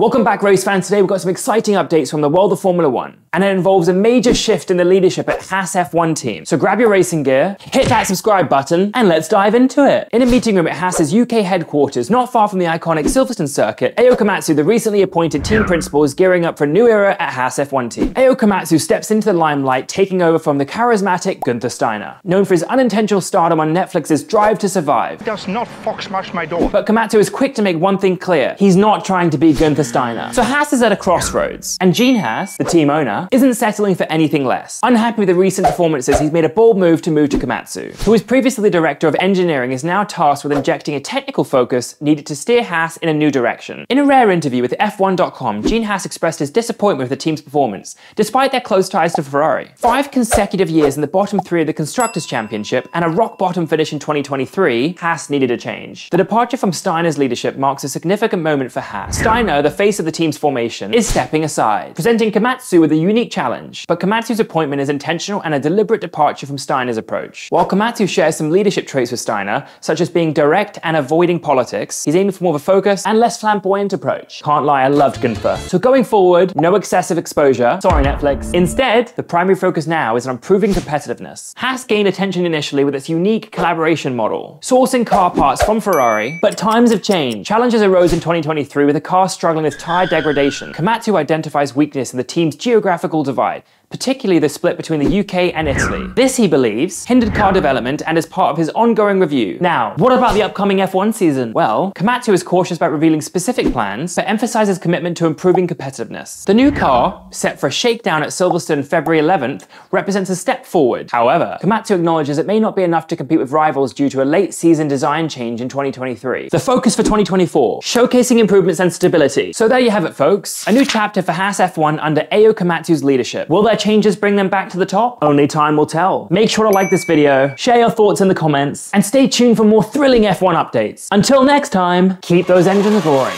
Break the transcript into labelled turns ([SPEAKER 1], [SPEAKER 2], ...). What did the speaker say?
[SPEAKER 1] Welcome back race fans, today we've got some exciting updates from the world of Formula One, and it involves a major shift in the leadership at Haas F1 team. So grab your racing gear, hit that subscribe button, and let's dive into it. In a meeting room at Haas's UK headquarters, not far from the iconic Silverstone circuit, Ayao Komatsu, the recently appointed team principal, is gearing up for a new era at Haas F1 team. Ayao Komatsu steps into the limelight, taking over from the charismatic Gunther Steiner, known for his unintentional stardom on Netflix's Drive to Survive.
[SPEAKER 2] Does not fox smash my door.
[SPEAKER 1] But Komatsu is quick to make one thing clear. He's not trying to be Gunther Steiner. So Haas is at a crossroads, and Gene Haas, the team owner, isn't settling for anything less. Unhappy with the recent performances, he's made a bold move to move to Komatsu, who was previously the director of engineering, is now tasked with injecting a technical focus needed to steer Haas in a new direction. In a rare interview with F1.com, Gene Haas expressed his disappointment with the team's performance, despite their close ties to Ferrari. Five consecutive years in the bottom three of the Constructors' Championship and a rock-bottom finish in 2023, Haas needed a change. The departure from Steiner's leadership marks a significant moment for Haas. Steiner, the face of the team's formation, is stepping aside, presenting Komatsu with a unique challenge. But Komatsu's appointment is intentional and a deliberate departure from Steiner's approach. While Komatsu shares some leadership traits with Steiner, such as being direct and avoiding politics, he's aiming for more of a focused and less flamboyant approach. Can't lie, I loved Gunther. So going forward, no excessive exposure. Sorry, Netflix. Instead, the primary focus now is on improving competitiveness. Haas gained attention initially with its unique collaboration model, sourcing car parts from Ferrari, but times have changed. Challenges arose in 2023 with the car struggling with tire degradation. Komatsu identifies weakness in the team's geographical divide, particularly the split between the UK and Italy. This, he believes, hindered car development and is part of his ongoing review. Now, what about the upcoming F1 season? Well, Komatsu is cautious about revealing specific plans, but emphasizes commitment to improving competitiveness. The new car, set for a shakedown at Silverstone February 11th, represents a step forward. However, Komatsu acknowledges it may not be enough to compete with rivals due to a late season design change in 2023. The focus for 2024, showcasing improvements and stability. So there you have it, folks. A new chapter for Haas F1 under Ayao Komatsu's leadership. Will their changes bring them back to the top? Only time will tell. Make sure to like this video, share your thoughts in the comments, and stay tuned for more thrilling F1 updates. Until next time, keep those engines roaring.